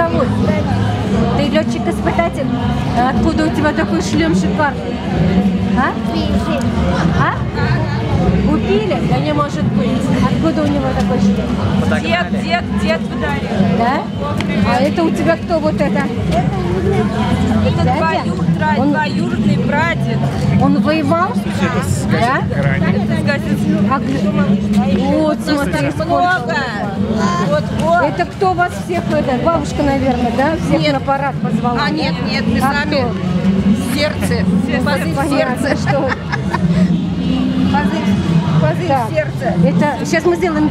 зовут? Ты летчик-испытатель? А Откуда у тебя такой шлем шикарный? А? А? Купили? Да не может быть. Откуда у него такой шлем? Дед, дед, дед подарил. Да? А это у тебя кто вот это? Это двоюродный, Он- двоюродный прадед. Он воевал? Да? А г- Вот, смотри, сколько. Вот, вот. Это кто вас всех, это, бабушка, наверное, да? Всех Нет. на парад позвала? А нет, нет, мы А сами кто? сердце. Позыв сердца. что... Позыв, позыв сердца. это, сейчас мы сделаем